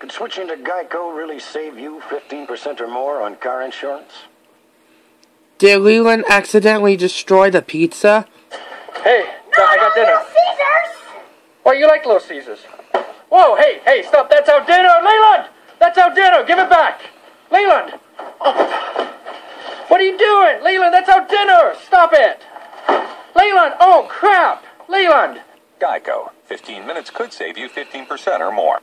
Could switching to Geico really save you 15% or more on car insurance? Did Leland accidentally destroy the pizza? Hey, No, I got dinner. Little Caesars! Why you like Little Caesars? Whoa, hey, hey, stop! That's our dinner, Leland. That's our dinner. Give it back, Leland. Oh. What are you doing, Leland? That's our dinner. Stop it, Leland. Oh crap, Leland. Geico. 15 minutes could save you 15% or more.